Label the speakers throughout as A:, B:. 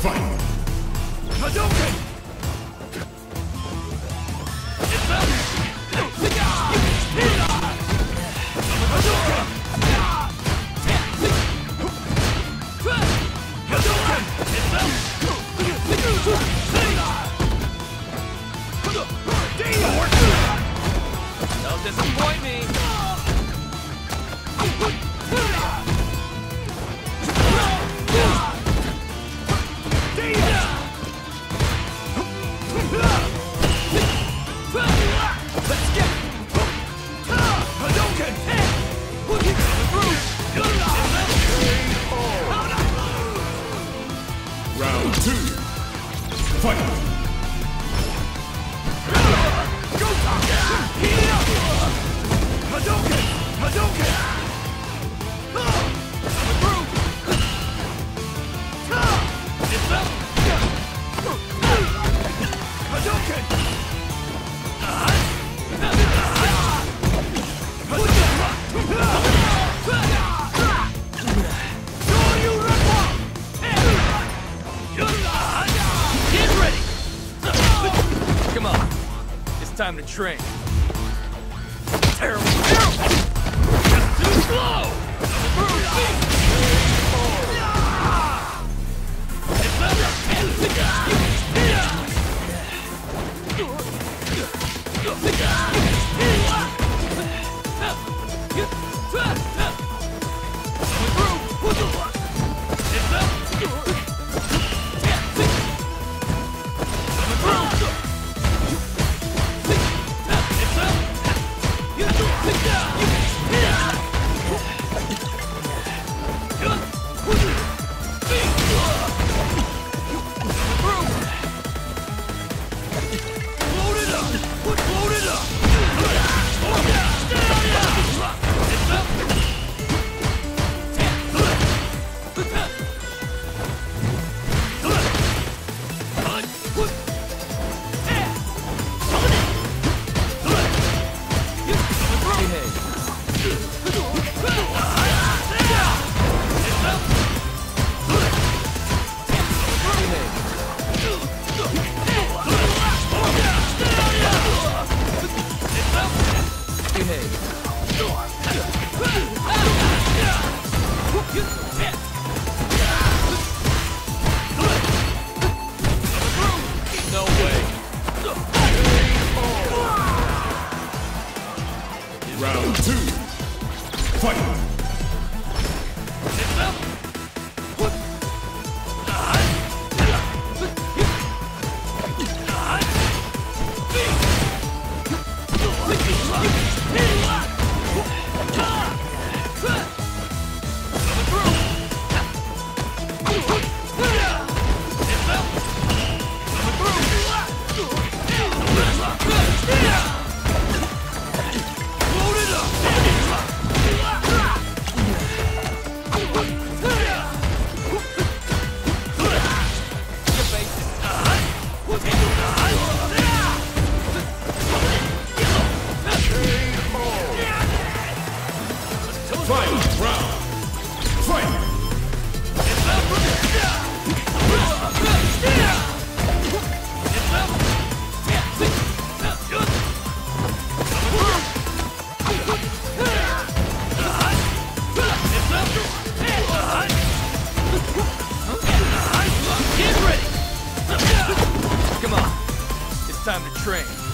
A: Fight!
B: Hadouken! Hadouken! Hadouken! time to train. Terrible. Too slow! Good. time to train.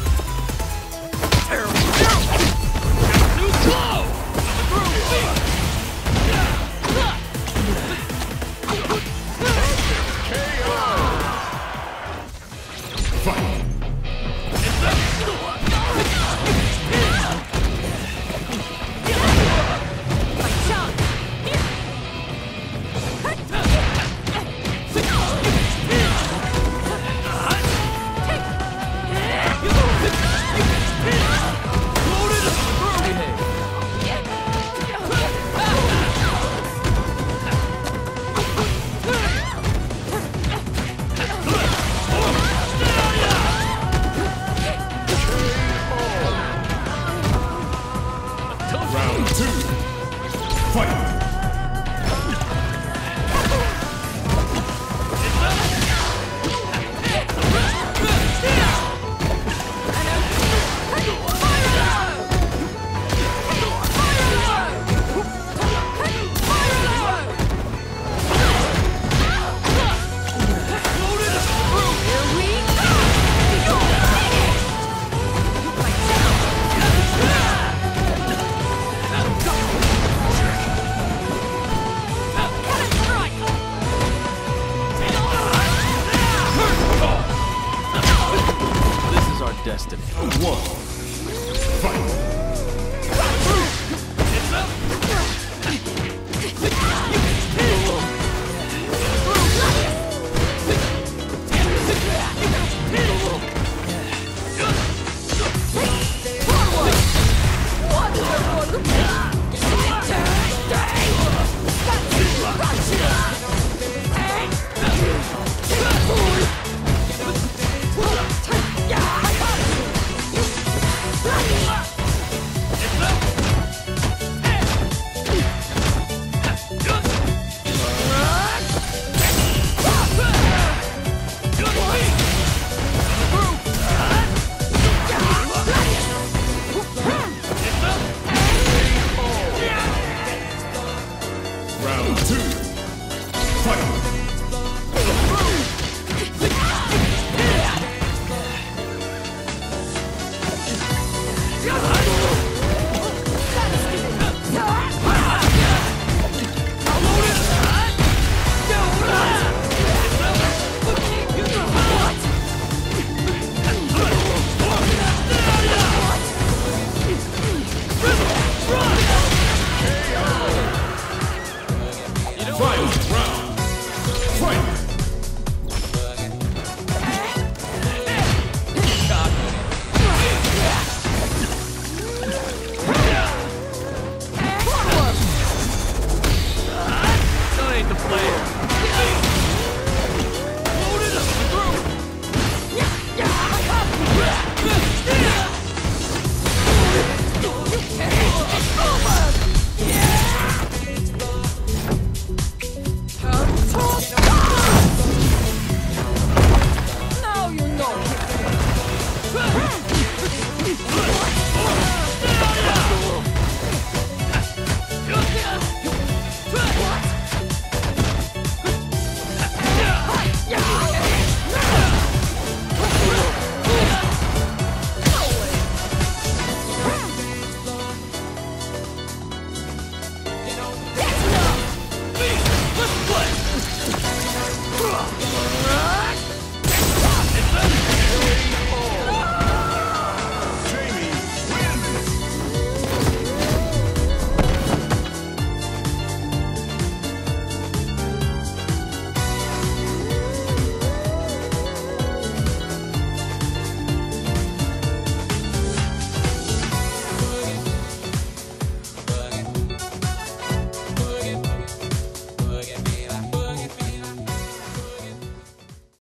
A: Fight!